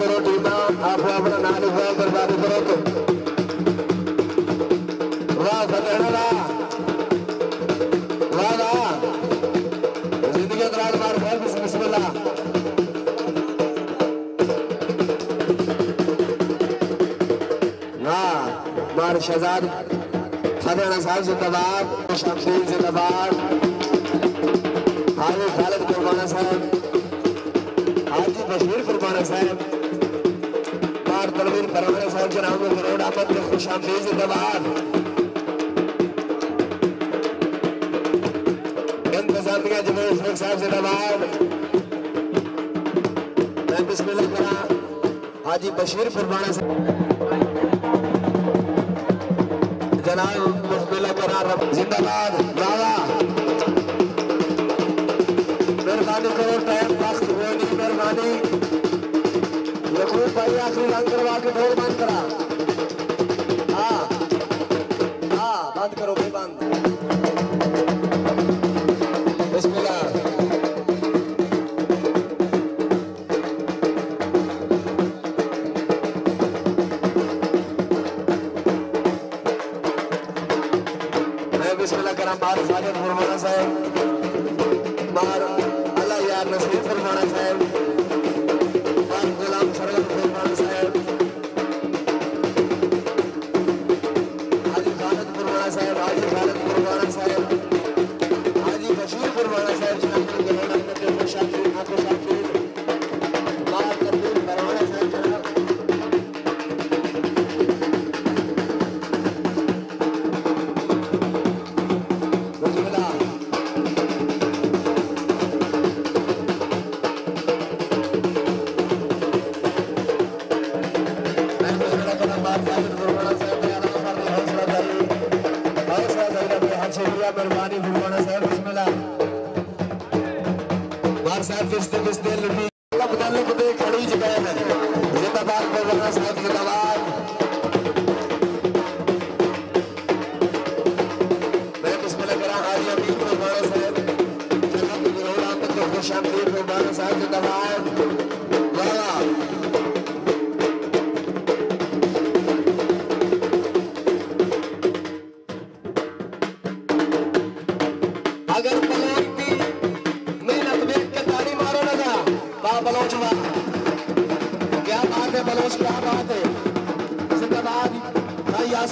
کرو ٹیما آپ اپنا نام لکھواؤ قربانی کرو تو واہ فتح واہ واہ واہ زندگی دراز مار خیر بسم بسم اللہ واہ مار شہزاد فتح صاحب زندہ باد شمشیر زندہ باد حاجی خالد قربانہ صاحب حاجی بشیر قربانہ صاحب مار تلویر پروانہ صاحب جناب کروڑ آمد کے خوش آمدید زندہ باد انتظامیہ جمعہ شیخ صاحب زندہ باد میں بسم اللہ کرا۔ حاجی بشیر قربانہ صاحب۔ جناب بسم اللہ کرا۔ رب زندہ باد راوا یقوب بھائی آخری رنگ کروا کے ڈھول بند کرا ہاں ہاں بند کرو بھائی بند بسم اللہ میں بسم اللہ کرام بار ساجد فرمانا صاحب بار صاحب بسم دل بار صاحب کستے کستے اللہ بدلنے دے کھڑی جگہ ہے زندہ باد فرمانا صاحب زندہ باد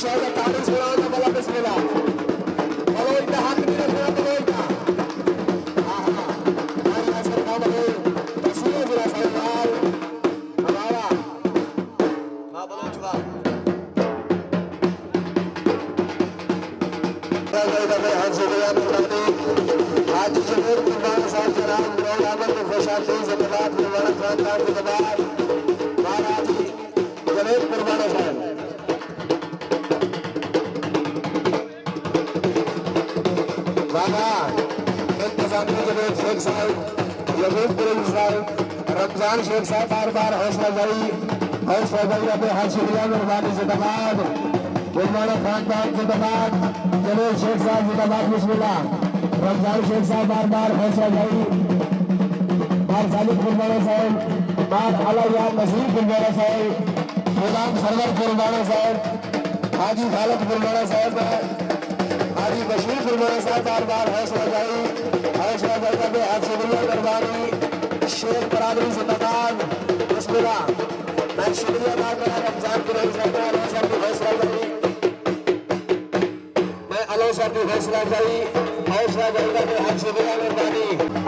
طبیعت خوش قربان صاحب بابا انتظامی جنید شیخ صاحب یقوب قرآن صاحب رمضان شیخ صاحب بار بار حوصلہ افزائی حوصلہ دریا پہ ہر شکریہ مہربانی سے دماد گلمانہ خاندان سے دماد جلیل شیخ صاحب سے دماد بسم اللہ رمضان شیخ صاحب بار بار حوصلہ دائی بار صادق گلمانہ صاحب بار علی یاد نصیر گلمانہ صاحب غلام سرور گلمانہ صاحب حاجی خالد گلمانہ صاحب حاجی بشیر گلمانہ صاحب، بار حیث حوصلہ حیث حوصلہ کا پہ حفظ اللہ مہربانی شیخ برادری سے دماد بسم اللہ میں شکریہ ادا کرا رمضان کی رئیس رہتا ہے اللہ صاحب کی فیصلہ کری میں اللہ صاحب کی فیصلہ کری حوصلہ کا کے حفظ اللہ مہربانی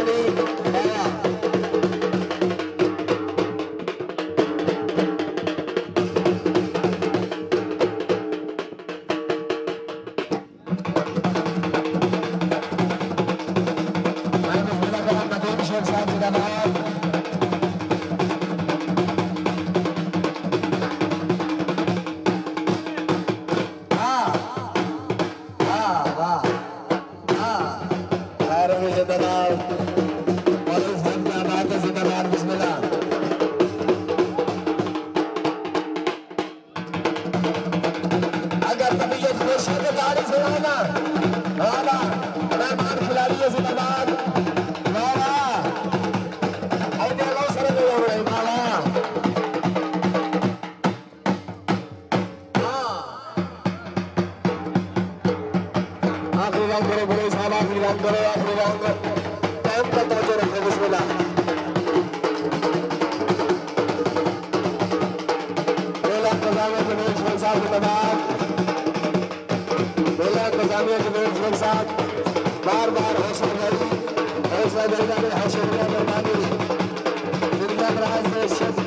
Hare Thank you. میرے شیخ صاحب بار بار حوصلہ داری حوصلہ داری میں حوصلہ داری مہربانی دنیا براز میں شیخ